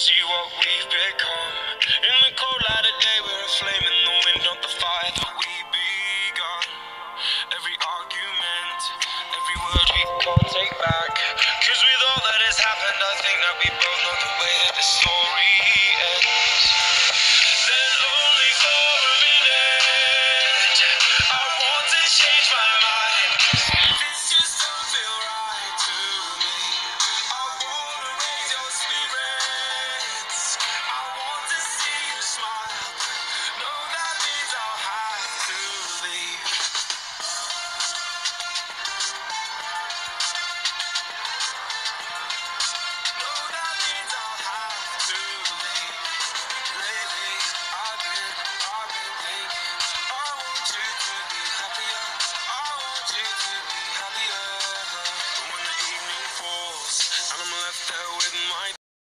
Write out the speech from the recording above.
see what we've become. In the cold light of day, we're a flame in the wind, not the fire that we begun. Every argument, every word we can't take back. Cause with all that has happened, I think that we both know the way that this story.